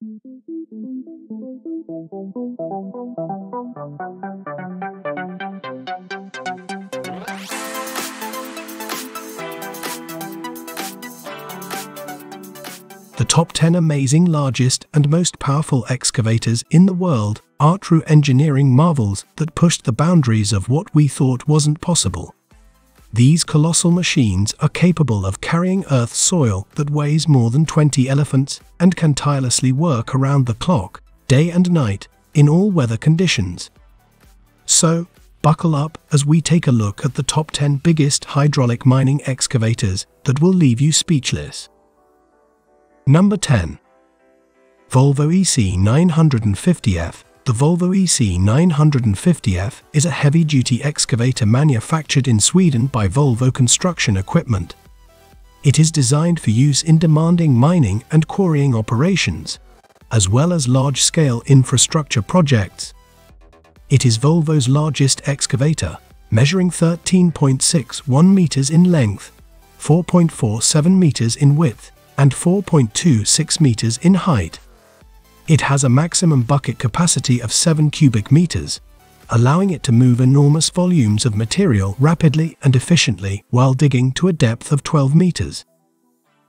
The top 10 amazing, largest, and most powerful excavators in the world are true engineering marvels that pushed the boundaries of what we thought wasn't possible. These colossal machines are capable of carrying Earth's soil that weighs more than 20 elephants and can tirelessly work around the clock, day and night, in all weather conditions. So, buckle up as we take a look at the top 10 biggest hydraulic mining excavators that will leave you speechless. Number 10. Volvo EC950F The Volvo EC950F is a heavy-duty excavator manufactured in Sweden by Volvo Construction Equipment. It is designed for use in demanding mining and quarrying operations, as well as large-scale infrastructure projects. It is Volvo's largest excavator, measuring 13.61 meters in length, 4.47 meters in width, and 4.26 meters in height. It has a maximum bucket capacity of 7 cubic meters, allowing it to move enormous volumes of material rapidly and efficiently while digging to a depth of 12 meters.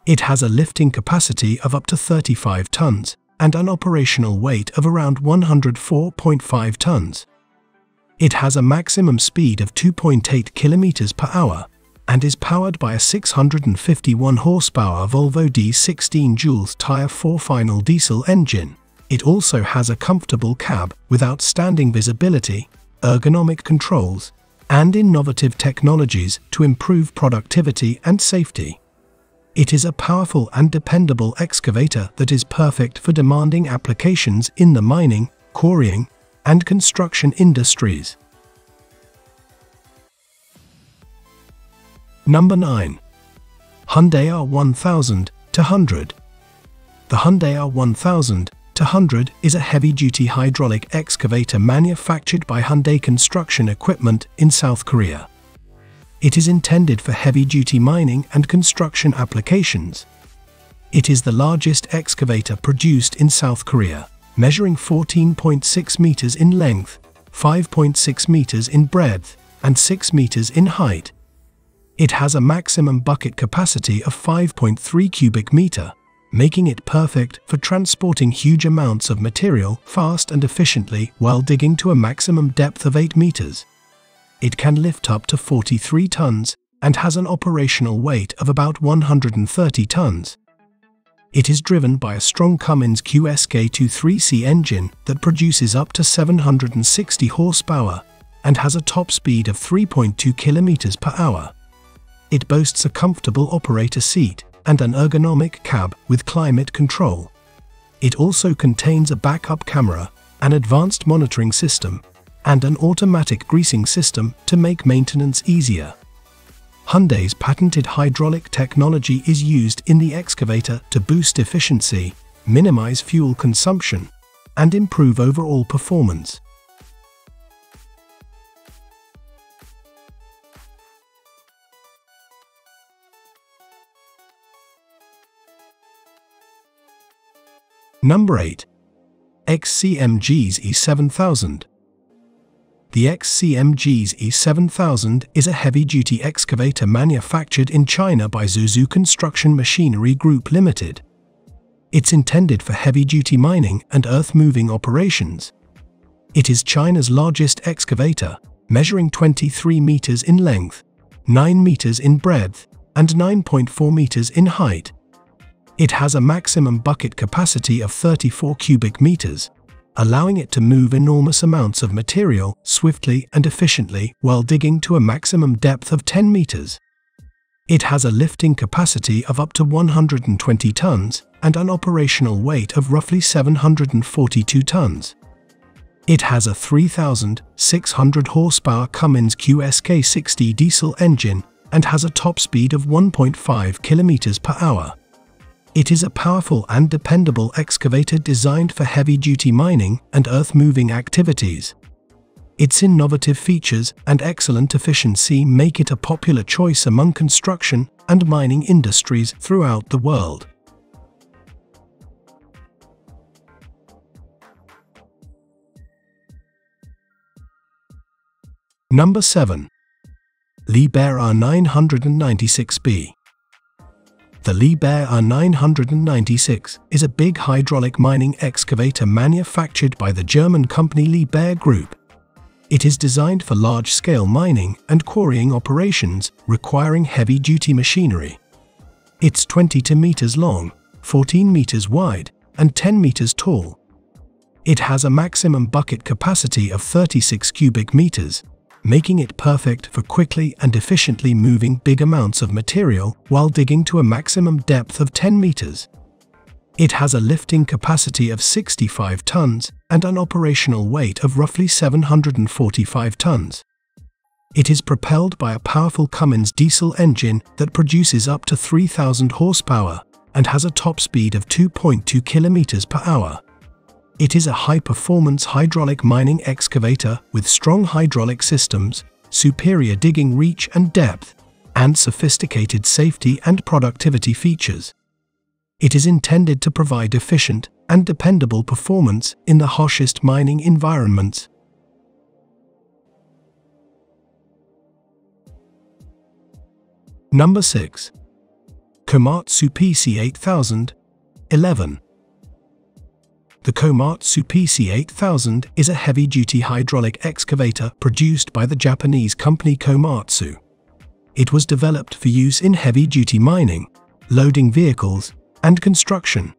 It has a lifting capacity of up to 35 tons and an operational weight of around 104.5 tons. It has a maximum speed of 2.8 kilometers per hour and is powered by a 651 horsepower Volvo D16 Joulz Tier 4 final diesel engine. It also has a comfortable cab with outstanding visibility, ergonomic controls, and innovative technologies to improve productivity and safety. It is a powerful and dependable excavator that is perfect for demanding applications in the mining, quarrying, and construction industries. Number 9. Hyundai R1000 to 100. The Hyundai R1000 to 100 is a heavy-duty hydraulic excavator manufactured by Hyundai Construction Equipment in South Korea. It is intended for heavy-duty mining and construction applications. It is the largest excavator produced in South Korea, measuring 14.6 meters in length, 5.6 meters in breadth, and 6 meters in height. It has a maximum bucket capacity of 5.3 cubic meter, making it perfect for transporting huge amounts of material fast and efficiently while digging to a maximum depth of 8 meters. It can lift up to 43 tons and has an operational weight of about 130 tons. It is driven by a strong Cummins QSK23C engine that produces up to 760 horsepower and has a top speed of 3.2 kilometers per hour. It boasts a comfortable operator seat and an ergonomic cab with climate control. It also contains a backup camera, an advanced monitoring system, and an automatic greasing system to make maintenance easier. Hyundai's patented hydraulic technology is used in the excavator to boost efficiency, minimize fuel consumption, and improve overall performance. Number 8. XCMG's E7000 The XCMG's E7000 is a heavy-duty excavator manufactured in China by Xuzhou Construction Machinery Group Limited. It's intended for heavy-duty mining and earth-moving operations. It is China's largest excavator, measuring 23 meters in length, 9 meters in breadth, and 9.4 meters in height. It has a maximum bucket capacity of 34 cubic meters, allowing it to move enormous amounts of material swiftly and efficiently while digging to a maximum depth of 10 meters. It has a lifting capacity of up to 120 tons and an operational weight of roughly 742 tons. It has a 3,600 horsepower Cummins QSK60 diesel engine and has a top speed of 1.5 kilometers per hour. It is a powerful and dependable excavator designed for heavy-duty mining and earth-moving activities. Its innovative features and excellent efficiency make it a popular choice among construction and mining industries throughout the world. Number 7. Liebherr R996B the Liebherr R996 is a big hydraulic mining excavator manufactured by the German company Liebherr Group. It is designed for large-scale mining and quarrying operations requiring heavy-duty machinery. It's 22 meters long, 14 meters wide, and 10 meters tall. It has a maximum bucket capacity of 36 cubic meters, making it perfect for quickly and efficiently moving big amounts of material while digging to a maximum depth of 10 meters. It has a lifting capacity of 65 tons and an operational weight of roughly 745 tons. It is propelled by a powerful Cummins diesel engine that produces up to 3000 horsepower and has a top speed of 2.2 kilometers per hour. It is a high-performance hydraulic mining excavator with strong hydraulic systems, superior digging reach and depth, and sophisticated safety and productivity features. It is intended to provide efficient and dependable performance in the harshest mining environments. Number 6. Komatsu PC8000 11 the Komatsu PC8000 is a heavy-duty hydraulic excavator produced by the Japanese company Komatsu. It was developed for use in heavy-duty mining, loading vehicles, and construction.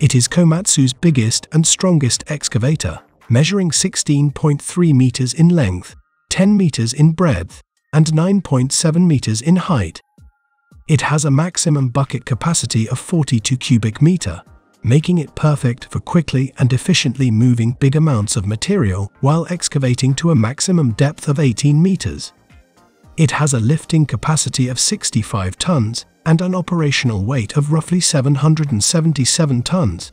It is Komatsu's biggest and strongest excavator, measuring 16.3 meters in length, 10 meters in breadth, and 9.7 meters in height. It has a maximum bucket capacity of 42 cubic meter, making it perfect for quickly and efficiently moving big amounts of material while excavating to a maximum depth of 18 meters. It has a lifting capacity of 65 tons and an operational weight of roughly 777 tons.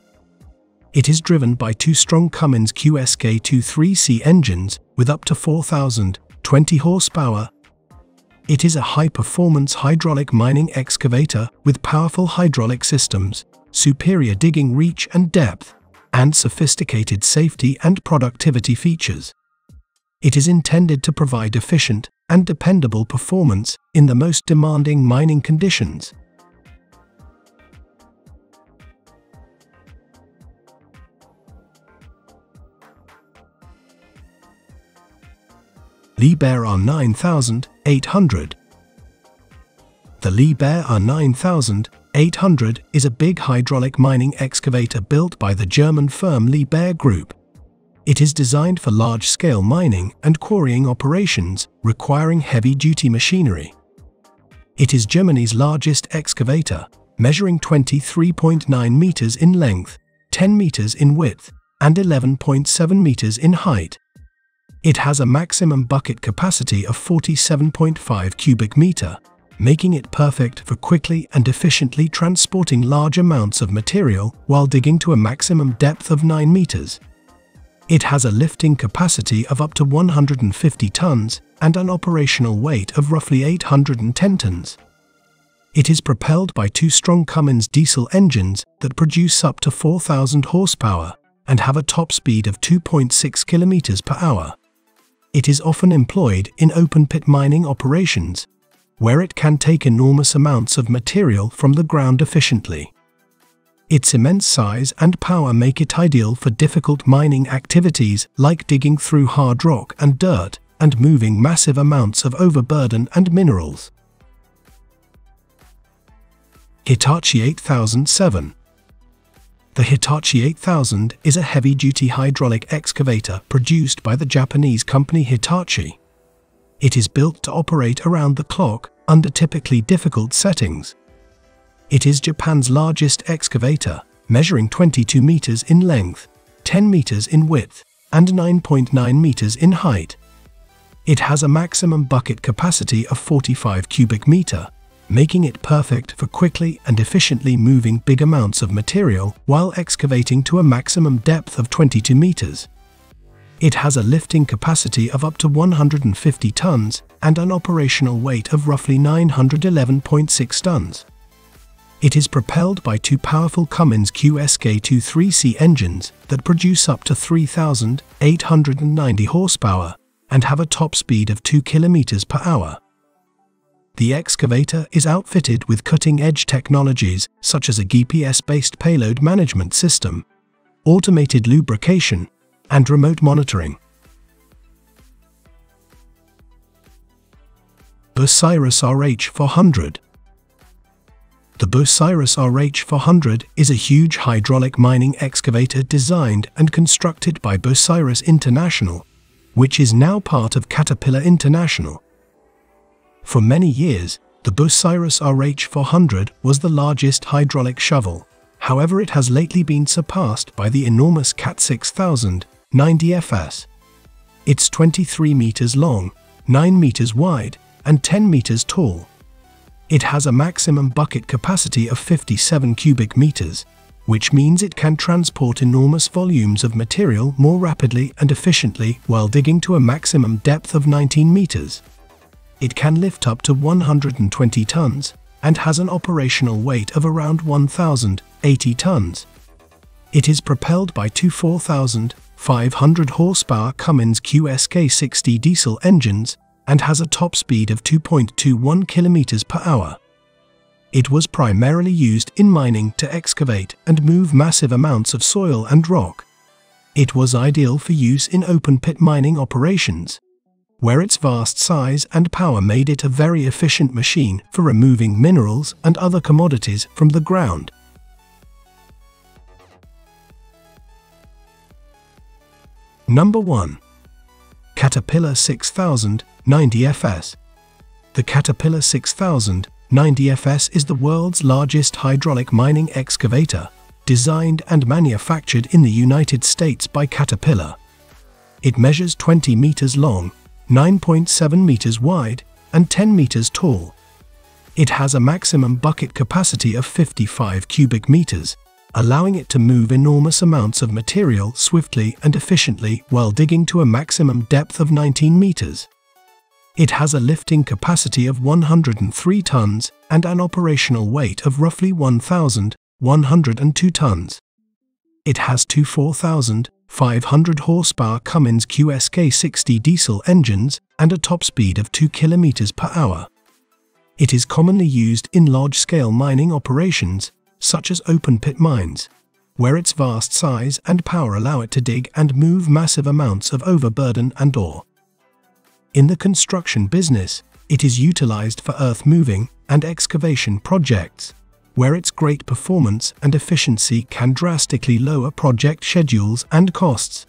It is driven by two strong Cummins QSK23C engines with up to 4,020 horsepower. It is a high-performance hydraulic mining excavator with powerful hydraulic systems superior digging reach and depth, and sophisticated safety and productivity features. It is intended to provide efficient and dependable performance in the most demanding mining conditions. Liebherr R9800 The Liebherr R9800 800 is a big hydraulic mining excavator built by the German firm Liebherr Group. It is designed for large-scale mining and quarrying operations requiring heavy-duty machinery. It is Germany's largest excavator, measuring 23.9 meters in length, 10 meters in width, and 11.7 meters in height. It has a maximum bucket capacity of 47.5 cubic meter, making it perfect for quickly and efficiently transporting large amounts of material while digging to a maximum depth of 9 meters. It has a lifting capacity of up to 150 tons and an operational weight of roughly 810 tons. It is propelled by two strong Cummins diesel engines that produce up to 4,000 horsepower and have a top speed of 2.6 kilometers per hour. It is often employed in open-pit mining operations where it can take enormous amounts of material from the ground efficiently. Its immense size and power make it ideal for difficult mining activities like digging through hard rock and dirt and moving massive amounts of overburden and minerals. Hitachi 8007 The Hitachi 8000 is a heavy-duty hydraulic excavator produced by the Japanese company Hitachi. It is built to operate around the clock under typically difficult settings. It is Japan's largest excavator, measuring 22 meters in length, 10 meters in width, and 9.9 meters in height. It has a maximum bucket capacity of 45 cubic meter, making it perfect for quickly and efficiently moving big amounts of material while excavating to a maximum depth of 22 meters. It has a lifting capacity of up to 150 tons and an operational weight of roughly 911.6 tons. It is propelled by two powerful Cummins QSK23C engines that produce up to 3,890 horsepower and have a top speed of 2 km per hour. The excavator is outfitted with cutting-edge technologies such as a GPS-based payload management system, automated lubrication, and remote monitoring. Bucyrus RH400 The Bucyrus RH400 is a huge hydraulic mining excavator designed and constructed by Bucyrus International, which is now part of Caterpillar International. For many years, the Bucyrus RH400 was the largest hydraulic shovel. However, it has lately been surpassed by the enormous CAT 6000 90FS. It's 23 meters long, 9 meters wide, and 10 meters tall. It has a maximum bucket capacity of 57 cubic meters, which means it can transport enormous volumes of material more rapidly and efficiently while digging to a maximum depth of 19 meters. It can lift up to 120 tons and has an operational weight of around 1,080 tons. It is propelled by two 4,500 horsepower Cummins QSK60 diesel engines and has a top speed of 2.21 km per hour. It was primarily used in mining to excavate and move massive amounts of soil and rock. It was ideal for use in open pit mining operations, where its vast size and power made it a very efficient machine for removing minerals and other commodities from the ground. Number 1. Caterpillar 6000 90FS. The Caterpillar 6000 90FS is the world's largest hydraulic mining excavator, designed and manufactured in the United States by Caterpillar. It measures 20 meters long, 9.7 meters wide, and 10 meters tall. It has a maximum bucket capacity of 55 cubic meters, allowing it to move enormous amounts of material swiftly and efficiently while digging to a maximum depth of 19 meters. It has a lifting capacity of 103 tons and an operational weight of roughly 1,102 tons. It has two 4,500 horsepower Cummins QSK60 diesel engines and a top speed of 2 km per hour. It is commonly used in large-scale mining operations, such as open-pit mines, where its vast size and power allow it to dig and move massive amounts of overburden and ore. In the construction business, it is utilized for earth moving and excavation projects, where its great performance and efficiency can drastically lower project schedules and costs.